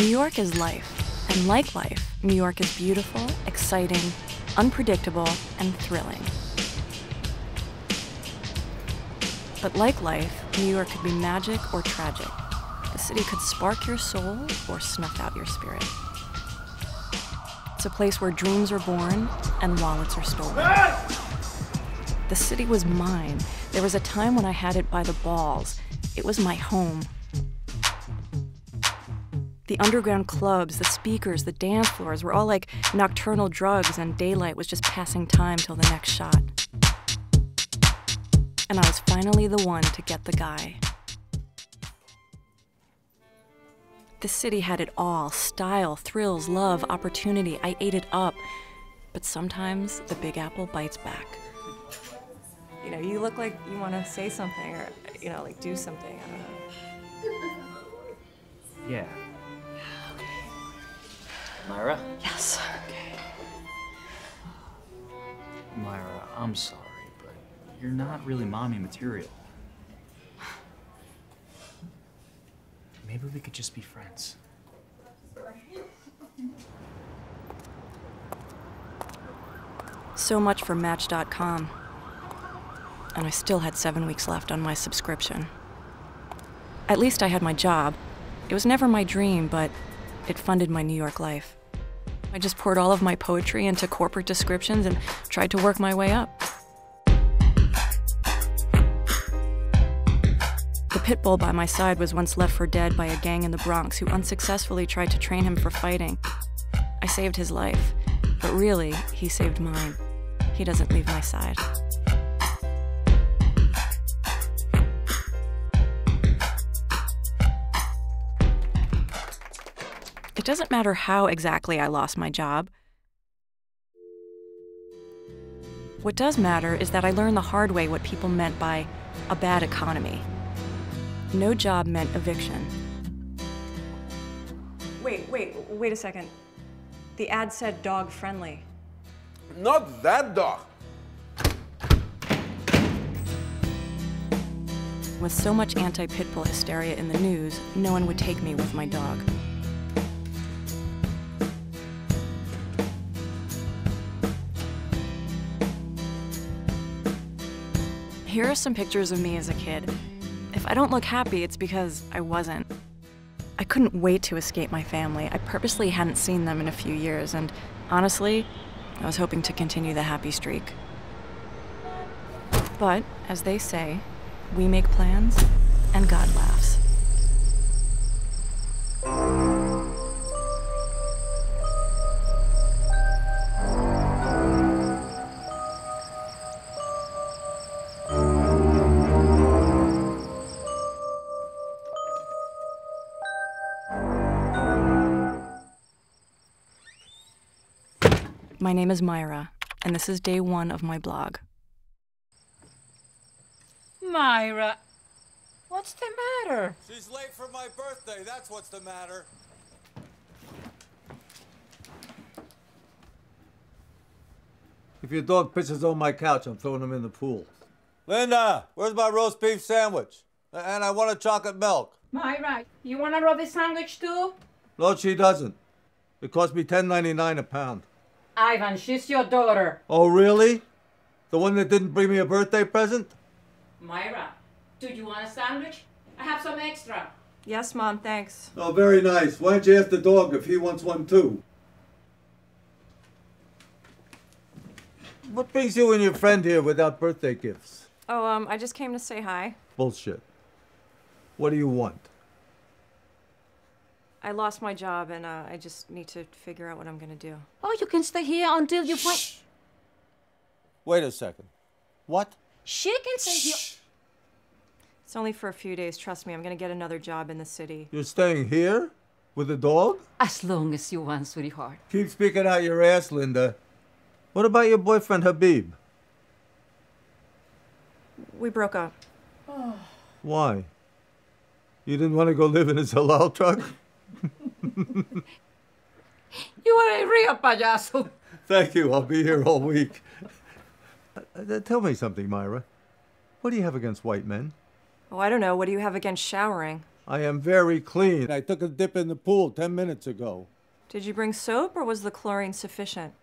New York is life, and like life, New York is beautiful, exciting, unpredictable, and thrilling. But like life, New York could be magic or tragic. The city could spark your soul or snuff out your spirit. It's a place where dreams are born and wallets are stolen. The city was mine. There was a time when I had it by the balls. It was my home. The underground clubs, the speakers, the dance floors were all like nocturnal drugs, and daylight was just passing time till the next shot. And I was finally the one to get the guy. The city had it all style, thrills, love, opportunity. I ate it up. But sometimes the Big Apple bites back. You know, you look like you want to say something or, you know, like do something. I don't know. Yeah. Myra? Yes. Myra, I'm sorry, but you're not really mommy material. Maybe we could just be friends. So much for Match.com. And I still had seven weeks left on my subscription. At least I had my job. It was never my dream, but it funded my New York life. I just poured all of my poetry into corporate descriptions and tried to work my way up. The pit bull by my side was once left for dead by a gang in the Bronx who unsuccessfully tried to train him for fighting. I saved his life, but really, he saved mine. He doesn't leave my side. It doesn't matter how exactly I lost my job. What does matter is that I learned the hard way what people meant by a bad economy. No job meant eviction. Wait, wait, wait a second. The ad said dog friendly. Not that dog. With so much anti pitbull hysteria in the news, no one would take me with my dog. Here are some pictures of me as a kid. If I don't look happy, it's because I wasn't. I couldn't wait to escape my family. I purposely hadn't seen them in a few years, and honestly, I was hoping to continue the happy streak. But, as they say, we make plans, and God laughs. My name is Myra, and this is day one of my blog. Myra, what's the matter? She's late for my birthday. That's what's the matter. If your dog pisses on my couch, I'm throwing him in the pool. Linda, where's my roast beef sandwich? And I want a chocolate milk. Myra, you want a rubby sandwich too? No, she doesn't. It cost me $10.99 a pound. Ivan, she's your daughter. Oh, really? The one that didn't bring me a birthday present? Myra, do you want a sandwich? I have some extra. Yes, Mom, thanks. Oh, very nice. Why don't you ask the dog if he wants one too? What brings you and your friend here without birthday gifts? Oh, um, I just came to say hi. Bullshit. What do you want? I lost my job and uh, I just need to figure out what I'm gonna do. Oh, you can stay here until you find. Wait a second. What? She can stay here. It's only for a few days, trust me. I'm gonna get another job in the city. You're staying here? With the dog? As long as you want, sweetheart. Keep speaking out your ass, Linda. What about your boyfriend Habib? We broke up. Why? You didn't want to go live in his halal truck? You are a real payaso. Thank you. I'll be here all week. Uh, uh, tell me something, Myra. What do you have against white men? Oh, I don't know. What do you have against showering? I am very clean. I took a dip in the pool 10 minutes ago. Did you bring soap or was the chlorine sufficient?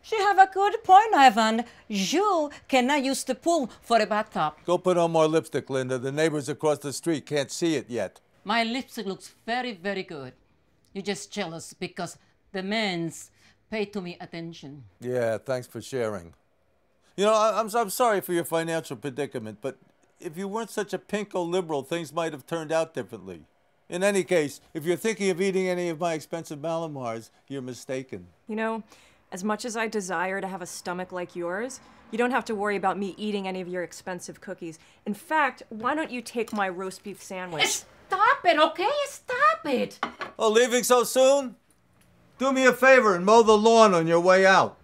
She have a good point, Ivan. You cannot use the pool for a bathtub. Go put on more lipstick, Linda. The neighbors across the street can't see it yet. My lipstick looks very, very good. You're just jealous because the men's pay to me attention. Yeah, thanks for sharing. You know, I, I'm, I'm sorry for your financial predicament, but if you weren't such a pinko liberal, things might have turned out differently. In any case, if you're thinking of eating any of my expensive Mallomars, you're mistaken. You know, as much as I desire to have a stomach like yours, you don't have to worry about me eating any of your expensive cookies. In fact, why don't you take my roast beef sandwich? Stop it, okay? Stop it. Oh, leaving so soon? Do me a favor and mow the lawn on your way out.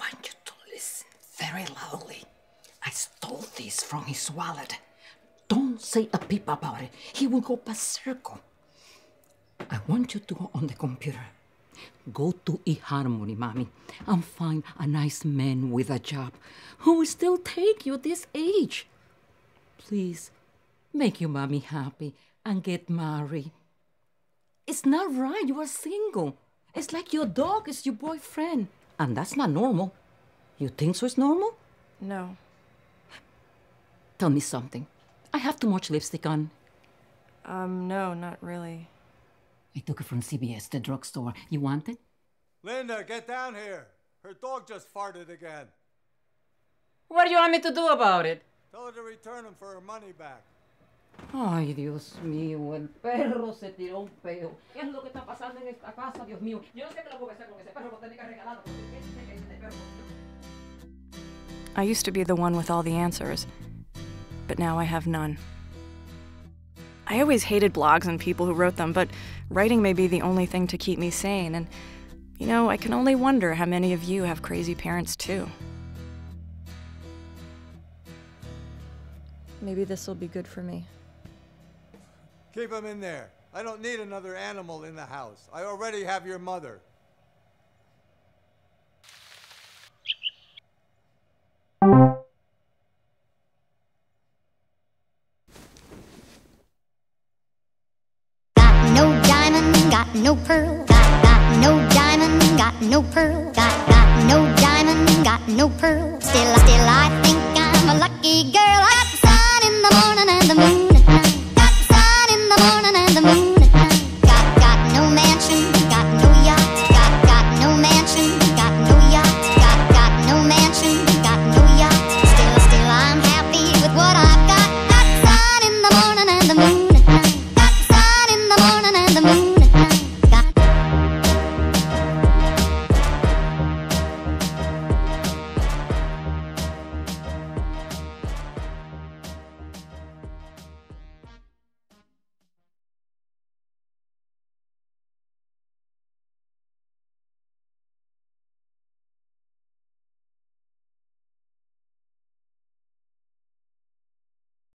Want you to listen very loudly. I stole this from his wallet. Don't say a peep about it. He will go berserk. I want you to go on the computer. Go to eHarmony, mommy, and find a nice man with a job who will still take you this age. Please, make your mommy happy and get married. It's not right. You are single. It's like your dog is your boyfriend. And that's not normal. You think so it's normal? No. Tell me something. I have too much lipstick on. Um, no, not really. I took it from CBS, the drugstore. You want it? Linda, get down here. Her dog just farted again. What do you want me to do about it? Tell her to return him for her money back. Ay, Dios mío, el perro se tiró un peo. ¿Qué es lo que está pasando en esta casa, Dios mío? Yo no sé qué lo voy a hacer con ese perro, porque tengo que regalarlo. porque ¿qué es que ese perro? I used to be the one with all the answers, but now I have none. I always hated blogs and people who wrote them, but writing may be the only thing to keep me sane, and you know, I can only wonder how many of you have crazy parents too. Maybe this will be good for me. Keep him in there. I don't need another animal in the house. I already have your mother. Got no diamond, got no pearl. Got, got no diamond, got no pearl. Got, got no diamond, got no pearl. Still, still, I think I'm a lucky girl.